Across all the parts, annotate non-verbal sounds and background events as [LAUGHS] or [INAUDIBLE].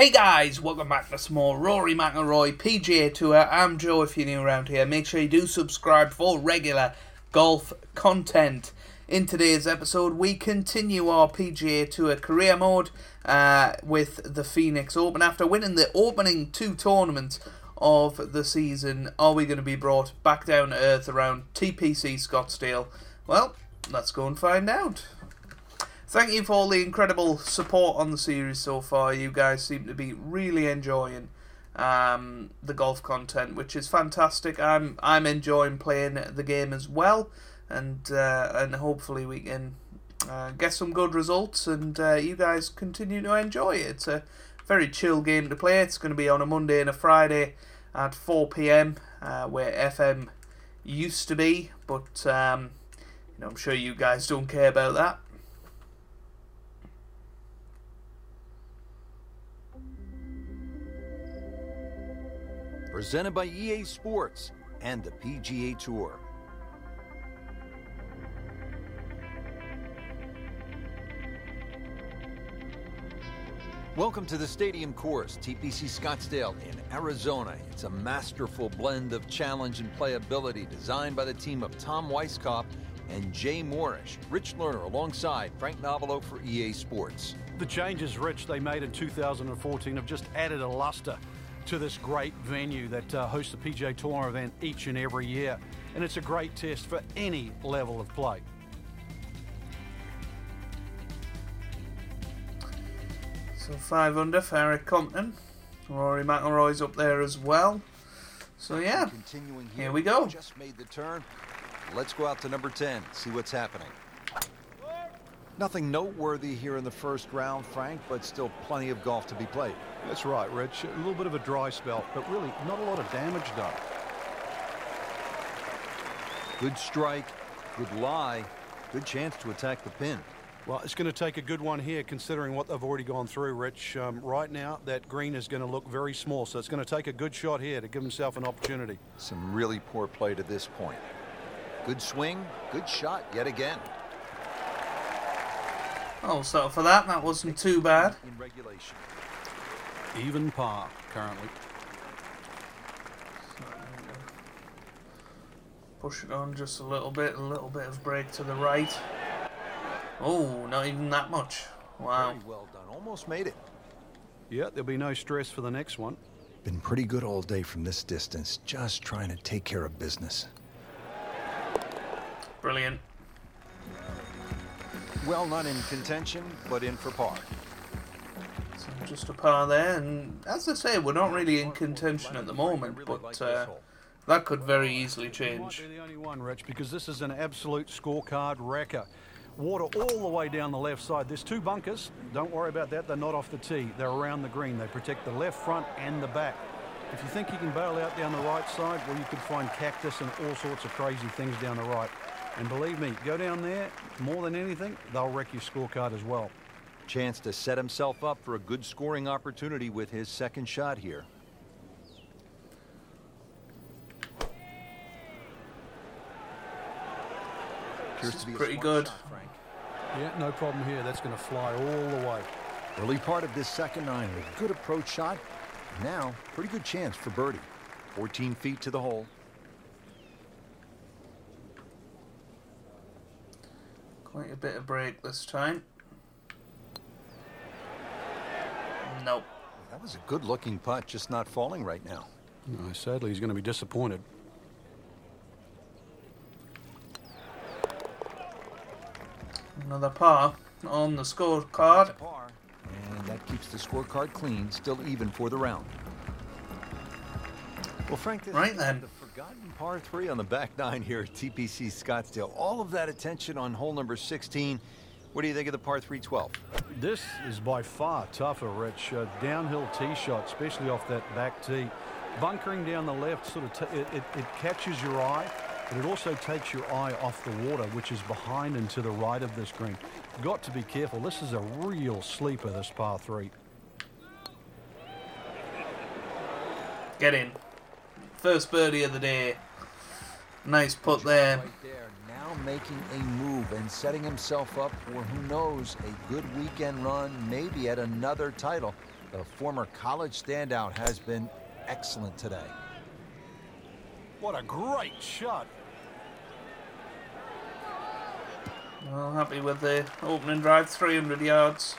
Hey guys, welcome back to some more Rory McIlroy PGA Tour. I'm Joe if you're new around here. Make sure you do subscribe for regular golf content. In today's episode, we continue our PGA Tour career mode uh, with the Phoenix Open. After winning the opening two tournaments of the season, are we going to be brought back down to earth around TPC Scottsdale? Well, let's go and find out. Thank you for all the incredible support on the series so far. You guys seem to be really enjoying um, the golf content, which is fantastic. I'm I'm enjoying playing the game as well, and uh, and hopefully we can uh, get some good results, and uh, you guys continue to enjoy it. It's a very chill game to play. It's going to be on a Monday and a Friday at 4 p.m. Uh, where FM used to be, but um, you know I'm sure you guys don't care about that. Presented by EA Sports and the PGA Tour. Welcome to the Stadium Course, TPC Scottsdale in Arizona. It's a masterful blend of challenge and playability designed by the team of Tom Weiskopf and Jay Morrish. Rich Lerner alongside Frank Nobilo for EA Sports. The changes, Rich, they made in 2014 have just added a luster to this great venue that uh, hosts the PGA Tour event each and every year. And it's a great test for any level of play. So five under for Erik Compton. Rory McIlroy's up there as well. So yeah, Continuing here here, we go. Just made the turn. Let's go out to number 10, see what's happening. Nothing noteworthy here in the first round, Frank, but still plenty of golf to be played. That's right, Rich. A little bit of a dry spell, but really not a lot of damage done. Good strike, good lie, good chance to attack the pin. Well, it's going to take a good one here considering what they've already gone through, Rich. Um, right now, that green is going to look very small, so it's going to take a good shot here to give himself an opportunity. Some really poor play to this point. Good swing, good shot yet again. Oh, so for that. That wasn't too bad. In regulation. Even par currently. Push it on just a little bit. A little bit of break to the right. Oh, not even that much. Wow. Very well done. Almost made it. Yeah, there'll be no stress for the next one. Been pretty good all day from this distance, just trying to take care of business. Brilliant. Well, not in contention, but in for par. So just a par there, and as I say, we're not really in contention at the moment, but uh, that could very easily change. the only one, Rich, because this is an absolute scorecard wrecker. Water all the way down the left side. There's two bunkers. Don't worry about that. They're not off the tee. They're around the green. They protect the left front and the back. If you think you can bail out down the right side, well, you could find cactus and all sorts of crazy things down the right. And believe me, go down there, more than anything, they'll wreck your scorecard as well. Chance to set himself up for a good scoring opportunity with his second shot here. Appears This is to be pretty good. shot, Frank. Yeah, no problem here. That's going to fly all the way. Early part of this second nine, a good approach shot. Now, pretty good chance for birdie. 14 feet to the hole. Quite a bit of break this time. Nope. That was a good looking putt, just not falling right now. No, sadly, he's going to be disappointed. Another par on the scorecard. And that keeps the scorecard clean, still even for the round. Well, Frank, this Right is then. the forgotten par three on the back nine here at TPC Scottsdale. All of that attention on hole number 16. What do you think of the par 3 12? This is by far tougher, Rich. Uh, downhill tee shot, especially off that back tee. Bunkering down the left sort of t- it, it, it catches your eye, but it also takes your eye off the water, which is behind and to the right of this green. Got to be careful. This is a real sleeper, this par three. Get in. First birdie of the day. Nice put there. Right there, now making a move and setting himself up for who knows a good weekend run, maybe at another title. The former college standout has been excellent today. What a great shot. Well, happy with the opening drive, 300 yards.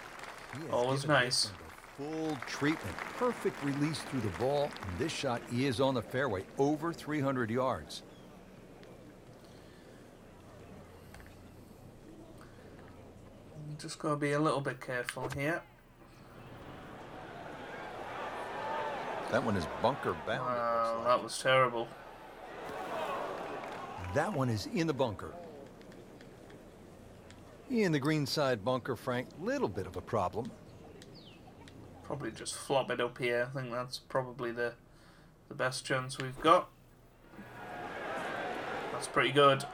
He has Always nice. Richmond a Full treatment. Perfect release through the ball. And this shot is on the fairway, over 300 yards. Just got to be a little bit careful here. That one is bunker bound. Wow, like. that was terrible. That one is in the bunker. In the green side bunker, Frank, little bit of a problem. Probably just flop it up here. I think that's probably the the best chance we've got. That's pretty good.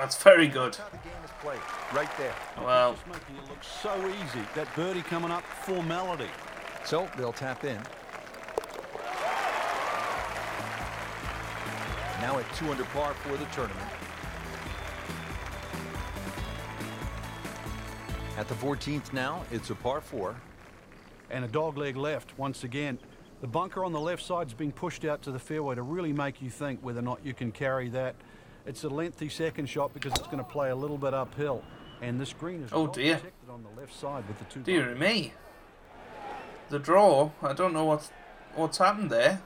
That's very good. That's how the game is played, right there. Well, Just making it look so easy. That birdie coming up, formality. So they'll tap in. Now at 2 under par for the tournament. At the 14th now, it's a par 4. And a dog leg left once again. The bunker on the left side's been pushed out to the fairway to really make you think whether or not you can carry that. It's a lengthy second shot because it's going to play a little bit uphill. And this green is Oh, dear. protected on the left side with the two dear bunkers. me. The draw, I don't know what what's happened there.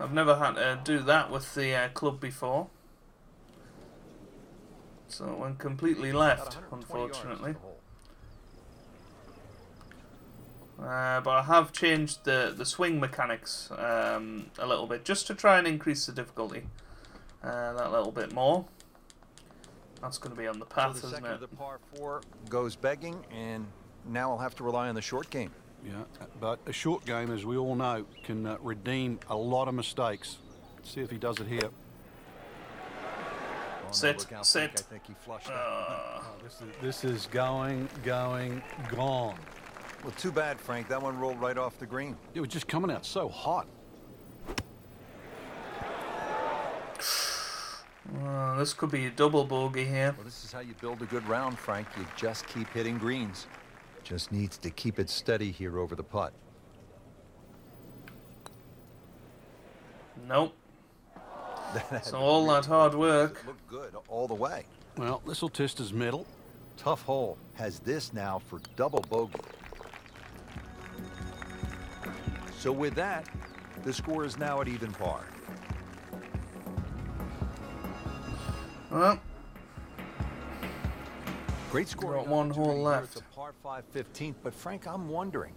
I've never had to do that with the uh, club before. So it went completely left, 120 yards to unfortunately. Uh, but I have changed the, the swing mechanics um, a little bit just to try and increase the difficulty uh, that little bit more. That's going to be on the So path, the isn't second it? of the par 4 goes begging, and now I'll have to rely on the short game. Yeah, but a short game, as we all know, can uh, redeem a lot of mistakes. see if he does it here. On the Sit, lookout, sit. Frank, I think he flushed. Uh, Oh, this, is, this is going, going, gone. Well, too bad, Frank. That one rolled right off the green. It was just coming out so hot. This could be a double bogey here. Well, this is how you build a good round, Frank. You just keep hitting greens. Just needs to keep it steady here over the putt. Nope. [LAUGHS] So all that hard work. Looked good all the way. Well, this will test his mettle. Tough hole has this now for double bogey. So with that, the score is now at even par. Well, Great score. Got one hole left. It's a par 5 15th, but Frank, I'm wondering,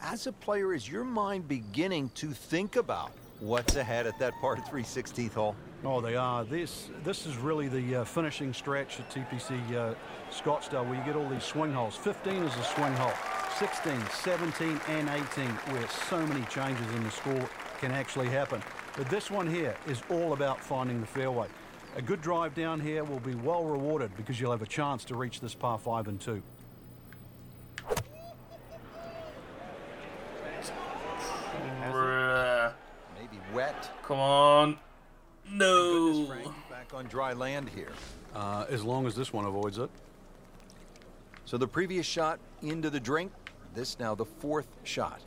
as a player, is your mind beginning to think about what's ahead at that par 3 16th hole? Oh, they are. This this is really the uh, finishing stretch at TPC uh, Scottsdale where you get all these swing holes. 15 is a swing hole. 16, 17, and 18 where so many changes in the score can actually happen. But this one here is all about finding the fairway. A good drive down here will be well rewarded because you'll have a chance to reach this par 5 and 2. Maybe wet. come on. No. Frank, back on dry land here. Uh, as long as this one avoids it. So the previous shot into the drink. This now the fourth shot.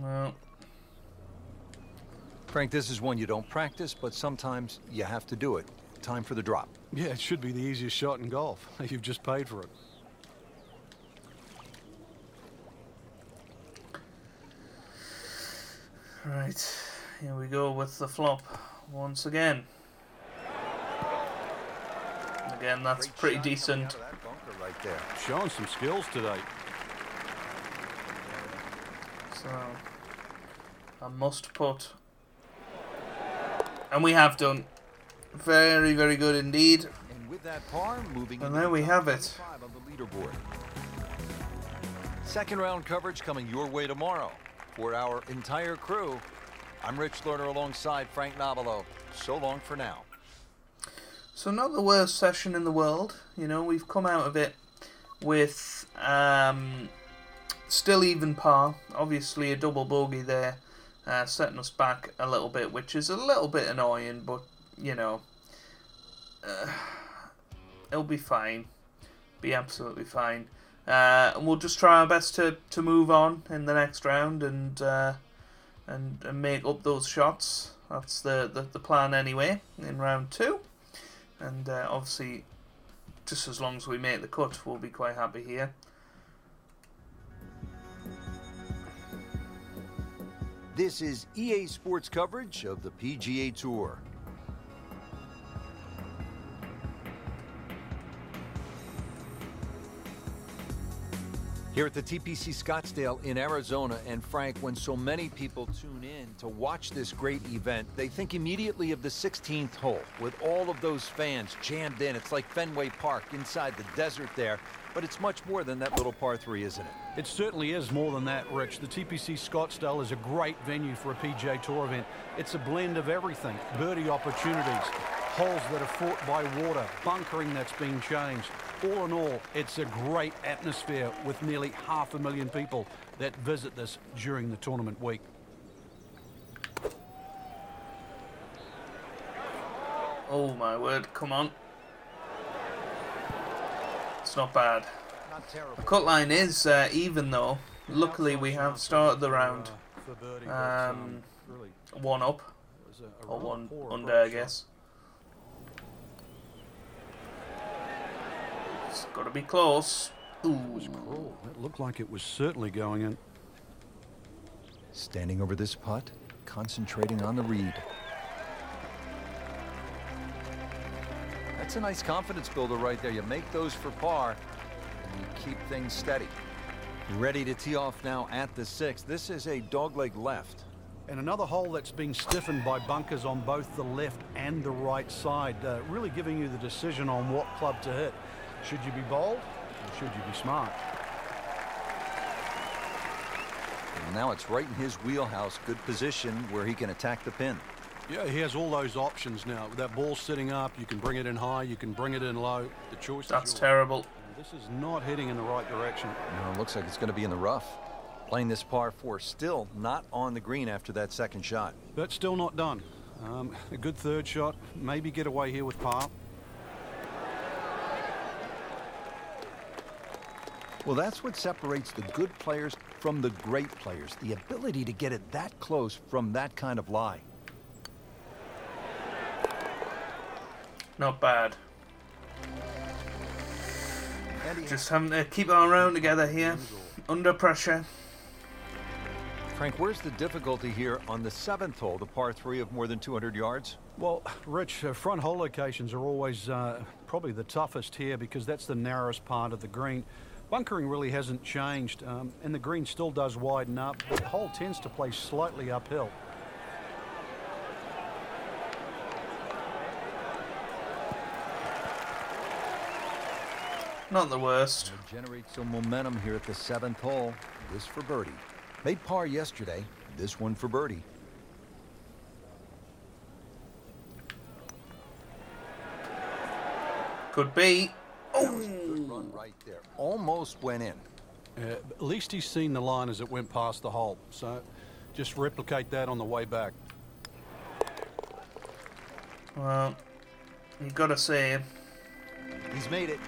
Well, Frank, this is one you don't practice, but sometimes you have to do it. Time for the drop. Yeah, it should be the easiest shot in golf. [LAUGHS] You've just paid for it. right. Here we go with the flop once again. Again, that's Great pretty decent. that right there. Showing some skills today. So, I must put. And we have done. Very, very good indeed. And with that par, moving And there we have it. 25 on the leaderboard. Second round coverage coming your way tomorrow. For our entire crew, I'm Rich Lerner alongside Frank Nobilo. So long for now. So, not the worst session in the world. You know, we've come out of it with um, still even par. Obviously, a double bogey there, uh, setting us back a little bit, which is a little bit annoying, but you know, uh, it'll be fine. Be absolutely fine. Uh, and we'll just try our best to, to move on in the next round and uh, and, and make up those shots. That's the, the, the plan anyway in round two. And uh, obviously, just as long as we make the cut, we'll be quite happy here. This is EA Sports coverage of the PGA Tour. Here at the TPC Scottsdale in Arizona, and Frank, when so many people tune in to watch this great event, they think immediately of the 16th hole with all of those fans jammed in. It's like Fenway Park inside the desert there, but it's much more than that little par three, isn't it? It certainly is more than that, Rich. The TPC Scottsdale is a great venue for a PGA Tour event. It's a blend of everything birdie opportunities, holes that are fought by water, bunkering that's been changed. All in all, it's a great atmosphere with nearly half a million people that visit this during the tournament week. Oh my word, come on. It's not bad. The cut line is uh, even though. Luckily, we have started the round um, one up, or one under, I guess. It's got to be close. Ooh. was cruel. It looked like it was certainly going in. Standing over this putt, concentrating on the read. That's a nice confidence builder right there. You make those for par, and you keep things steady. Ready to tee off now at the sixth. This is a dogleg left. And another hole that's being stiffened by bunkers on both the left and the right side, uh, really giving you the decision on what club to hit. Should you be bold or should you be smart? And now it's right in his wheelhouse. Good position where he can attack the pin. Yeah, he has all those options now. With that ball sitting up, you can bring it in high, you can bring it in low. The choice That's is yours. terrible. This is not heading in the right direction. No, it looks like it's going to be in the rough. Playing this par four, still not on the green after that second shot. But still not done. Um, [LAUGHS] a good third shot, maybe get away here with par. Well, that's what separates the good players from the great players. The ability to get it that close from that kind of lie. Not bad. Just having to keep our round together here. Under pressure. Frank, where's the difficulty here on the seventh hole, the par three of more than 200 yards? Well, [SIGHS] Rich, uh, front hole locations are always uh, probably the toughest here because that's the narrowest part of the green. Bunkering really hasn't changed, um, and the green still does widen up, but the hole tends to play slightly uphill. Not the worst. Generate some momentum here at the seventh hole. This for birdie. Made par yesterday. This one for birdie. Could be. Good run right there. Almost went in. Uh, at least he's seen the line as it went past the hole, so just replicate that on the way back. Well, you gotta say, He's made it.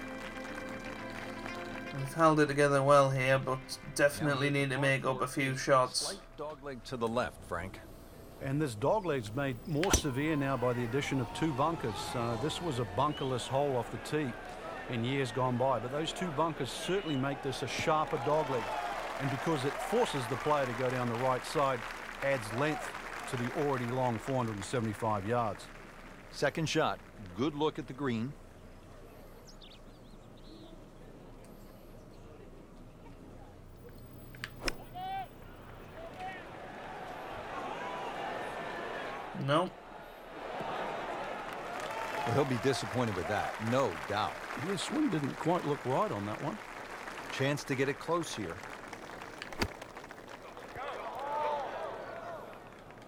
we've held it together well here, but definitely need to make up a few shots. Slight dogleg to the left, Frank. And this dogleg's made more severe now by the addition of two bunkers. Uh, this was a bunkerless hole off the tee in years gone by, but those two bunkers certainly make this a sharper dogleg. And because it forces the player to go down the right side, adds length to the already long 475 yards. Second shot. Good look at the green. No, Well, he'll be disappointed with that, no doubt. The swing didn't quite look right on that one. Chance to get it close here.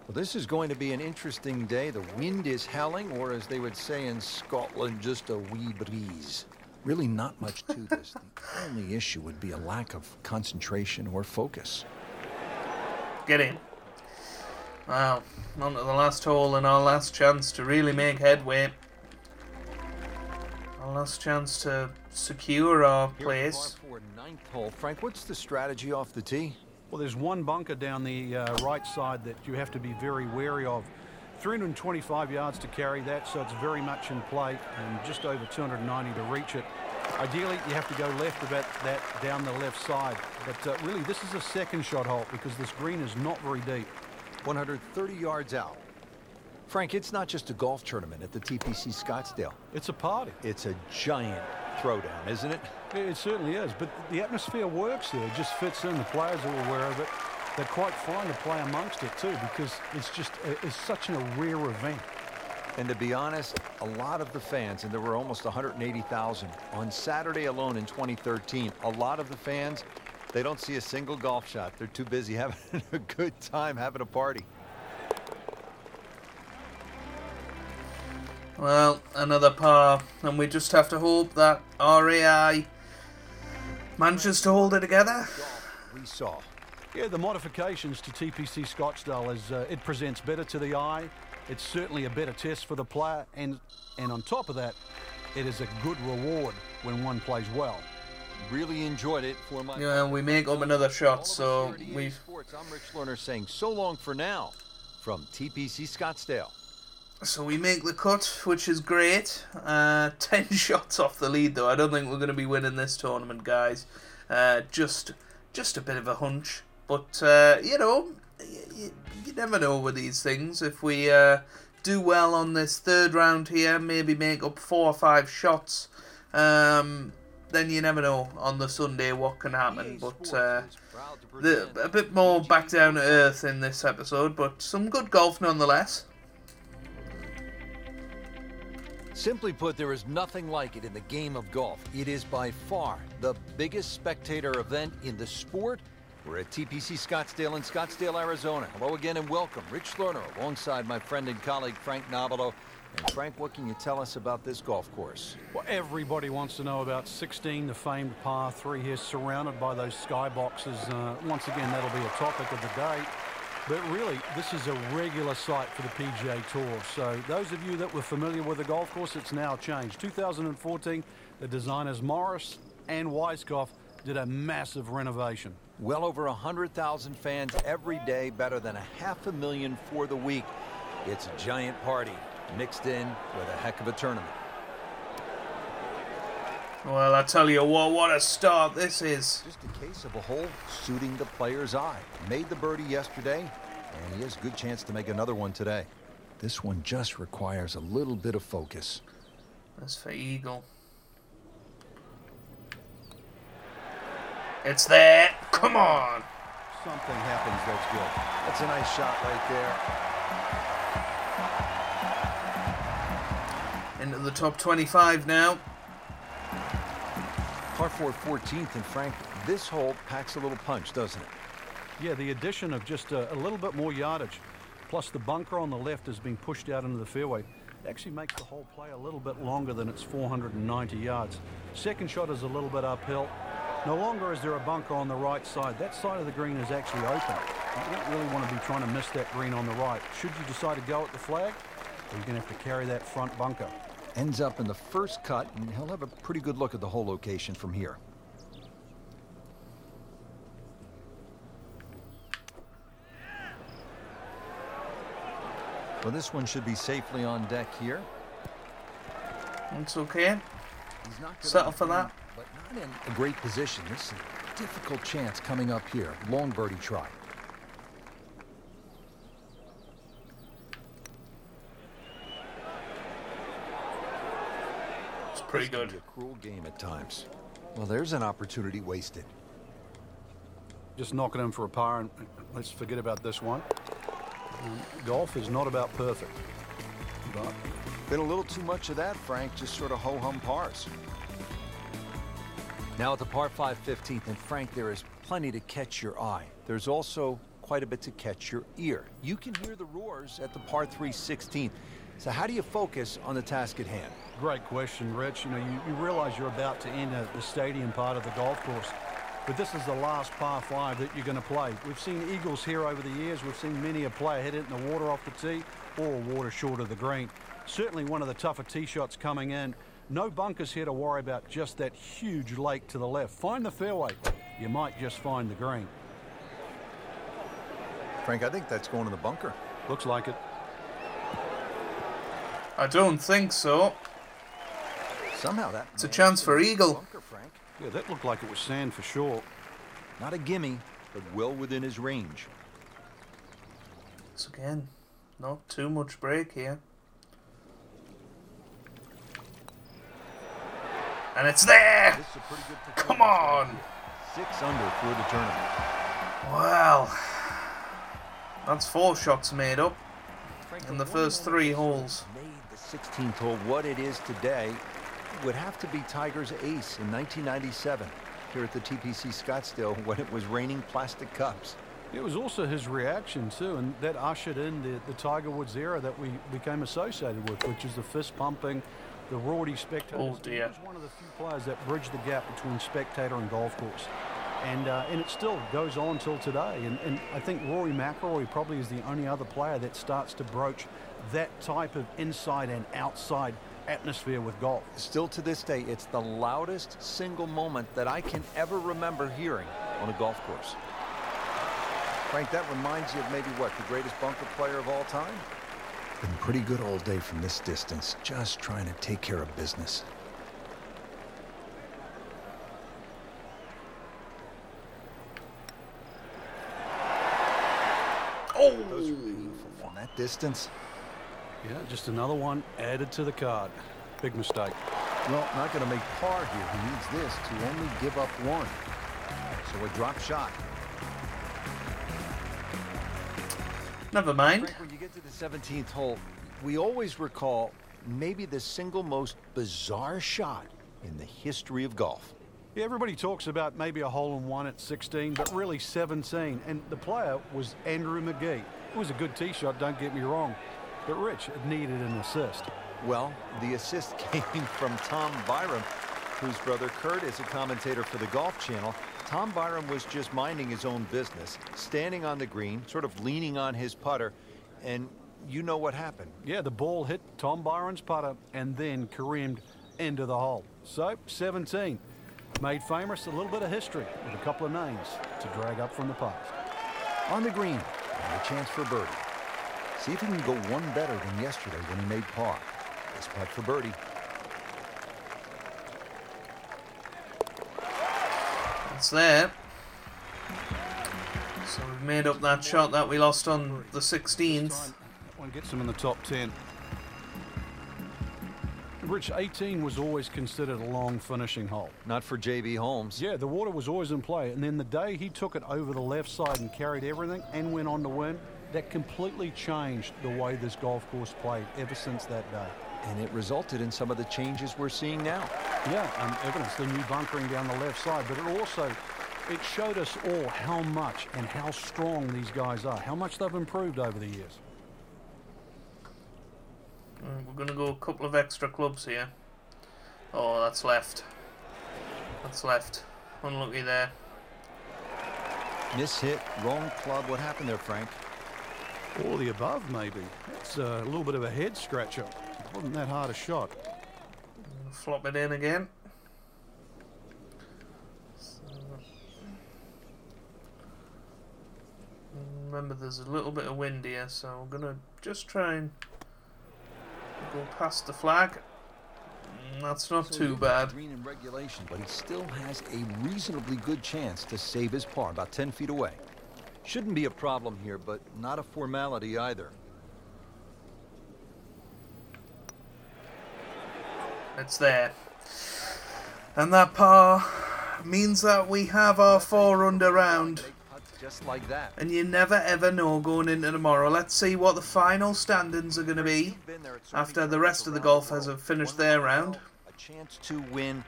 Well, this is going to be an interesting day. The wind is howling, or as they would say in Scotland, just a wee breeze. Really not much to [LAUGHS] this. the only issue would be a lack of concentration or focus. get in. Wow, on to the last hole and our last chance to really make headway. Our last chance to secure our Here place. par four, 15th hole. Frank, what's the strategy off the tee? Well, there's one bunker down the uh, right side that you have to be very wary of. 325 yards to carry that, so it's very much in play, and just over 290 to reach it. Ideally, you have to go left about that down the left side. But uh, really, this is a second shot hole because this green is not very deep. 130 yards out. Frank, it's not just a golf tournament at the TPC Scottsdale. It's a party. It's a giant throwdown, isn't it? It certainly is, but the atmosphere works there. It just fits in. The players are aware of it. They're quite fine to play amongst it too because it's just uh, it's such a rare event. And to be honest, a lot of the fans, and there were almost 180,000 on Saturday alone in 2013, a lot of the fans, they don't see a single golf shot. They're too busy [LAUGHS] having a good time, having a party. Well, another par, and we just have to hope that RAI manages to hold it together. We saw. Yeah, the modifications to TPC Scottsdale is uh, it presents better to the eye. It's certainly a better test for the player, and and on top of that, it is a good reward when one plays well. Really enjoyed it for my. Yeah, we make up another shot, so we. Sports. I'm Rich Lerner saying so long for now, from TPC Scottsdale. So we make the cut, which is great. Uh, [LAUGHS] ten shots off the lead, though. I don't think we're going to be winning this tournament, guys. Uh, just, just a bit of a hunch. But uh, you know, you, you, never know with these things. If we uh, do well on this third round here, maybe make up four or five shots, um, then you never know on the Sunday what can happen. But uh, the, a bit more back down to earth in this episode, but some good golf nonetheless. Simply put, there is nothing like it in the game of golf. It is by far the biggest spectator event in the sport we're at TPC Scottsdale in Scottsdale, Arizona. Hello again and welcome. Rich Lerner alongside my friend and colleague Frank Nobilo. And Frank, what can you tell us about this golf course? Well, everybody wants to know about 16, the famed par 3 here, surrounded by those skyboxes. Uh, once again, that'll be a topic of the day. But really, this is a regular site for the PGA Tour. So those of you that were familiar with the golf course, it's now changed. 2014, the designers Morris and Weiskopf did a massive renovation. Well over 100,000 fans every day, better than a half a million for the week. It's a giant party mixed in with a heck of a tournament. Well, I tell you what, what a start this is. Just a case of a hole suiting the player's eye. Made the birdie yesterday, and he has a good chance to make another one today. This one just requires a little bit of focus. That's for Eagle. It's there. Come on. Something happens that's good. That's a nice shot right there. Into the top 25 now. Par 4 14th, and Frank, this hole packs a little punch, doesn't it? Yeah, the addition of just a, a little bit more yardage, plus the bunker on the left has been pushed out into the fairway, actually makes the whole play a little bit longer than its 490 yards. Second shot is a little bit uphill. No longer is there a bunker on the right side. That side of the green is actually open. You don't really want to be trying to miss that green on the right. Should you decide to go at the flag, you're going to have to carry that front bunker. Ends up in the first cut, and he'll have a pretty good look at the whole location from here. Well, this one should be safely on deck here. It's okay. He's not Settle for that But not in a great position. This is a difficult chance coming up here. Long birdie try. It's pretty good. a cruel game at times. Well, there's an opportunity wasted. Just knocking him for a par, and let's forget about this one. Um, golf is not about perfect. But been a little too much of that, Frank. Just sort of ho-hum pars. Now at the par 5 15th, and Frank, there is plenty to catch your eye. There's also quite a bit to catch your ear. You can hear the roars at the par 3 16th. So how do you focus on the task at hand? Great question, Rich. You know, you, you realize you're about to enter the stadium part of the golf course. But this is the last par five that you're going to play. We've seen eagles here over the years. We've seen many a player hit it in the water off the tee or water short of the green. Certainly one of the tougher tee shots coming in. No bunkers here to worry about, just that huge lake to the left. Find the fairway, you might just find the green. Frank, I think that's going to the bunker. Looks like it. I don't think so. Somehow that. It's a chance for Eagle. Bunker, Frank. Yeah, that looked like it was sand for sure. Not a gimme, but well within his range. So again, not too much break here. And it's there! This is a pretty good Come on! Six under for the tournament. Well, that's four shots made up. In the first three holes. Made the 16th hole what it is today would have to be Tiger's ace in 1997 here at the TPC Scottsdale [LAUGHS] when it was raining plastic cups. It was also his reaction too, and that ushered in the, the Tiger Woods era that we became associated with, which is the fist pumping, the rowdy spectators. Oh, dear. He was one of the few players that bridged the gap between spectator and golf course. And, uh, and it still goes on till today. And, and I think Rory McIlroy probably is the only other player that starts to broach that type of inside and outside atmosphere with golf. Still to this day, it's the loudest single moment that I can ever remember hearing on a golf course. Frank, that reminds you of maybe what, the greatest bunker player of all time? Been pretty good all day from this distance, just trying to take care of business. Oh! Those are painful from that distance. Yeah, just another one added to the card. Big mistake. Well, not going to make par here. He needs this to only give up one. So a drop shot. Never mind. Frank, when you get to the 17th hole, we always recall maybe the single most bizarre shot in the history of golf. Yeah, everybody talks about maybe a hole in one at 16, but really 17. And the player was Andrew Magee. It was a good tee shot, don't get me wrong. But Rich needed an assist. Well, the assist [LAUGHS] came from Tom Byrum, whose brother Kurt is a commentator for the Golf Channel. Tom Byrum was just minding his own business, standing on the green, sort of leaning on his putter, and you know what happened. Yeah, the ball hit Tom Byrum's putter and then careened into the hole. So, 17. Made famous a little bit of history with a couple of names to drag up from the past. On the green, and a chance for birdie. See if he can go one better than yesterday when he made par. This putt for birdie. It's there. So we've made up that shot that we lost on the 16th. That one gets him in the top 10. Rich, 18 was always considered a long finishing hole. Not for J.B. Holmes. Yeah, the water was always in play. And then the day he took it over the left side and carried everything and went on to win, that completely changed the way this golf course played ever since that day. And it resulted in some of the changes we're seeing now. Yeah, um, evidence, the new bunkering down the left side, but it also, it showed us all how much and how strong these guys are, how much they've improved over the years. We're going to go a couple of extra clubs here. Oh, that's left. That's left. Unlucky there. Miss hit, wrong club. What happened there, Frank? All the above, maybe. It's a little bit of a head scratcher. Wasn't that hard a shot. Flop it in again. So- Remember, there's a little bit of wind here, so I'm gonna just try and go past the flag. Mm, That's not So too bad. Green in regulation, but he still has a reasonably good chance to save his par, about 10 feet away. Shouldn't be a problem here, but not a formality either. It's there. And that par means that we have our four under round. Just like that. And you never ever know going into tomorrow. Let's see what the final standings are going to be. Been there at so many after the rest of the golfers have finished their round. round, A chance to win.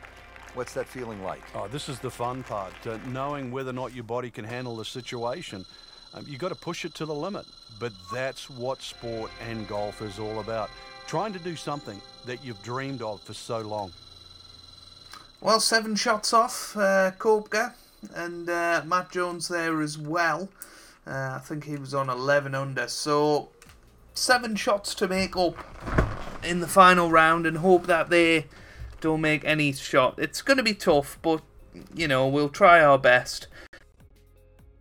What's that feeling like? Oh, this is the fun part, uh, knowing whether or not your body can handle the situation. Um, you got to push it to the limit, but that's what sport and golf is all about. Trying to do something that you've dreamed of for so long. Well, seven shots off uh, Koepka and uh, Matt Jones there as well. Uh, I think he was on 11 under. So, seven shots to make up in the final round and hope that they don't make any shot. It's going to be tough, but you know, we'll try our best.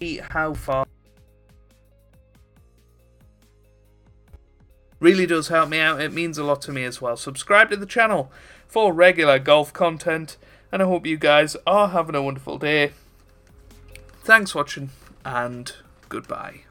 See how far. Really does help me out. It means a lot to me as well. Subscribe to the channel for regular golf content, and I hope you guys are having a wonderful day. Thanks for watching, and goodbye.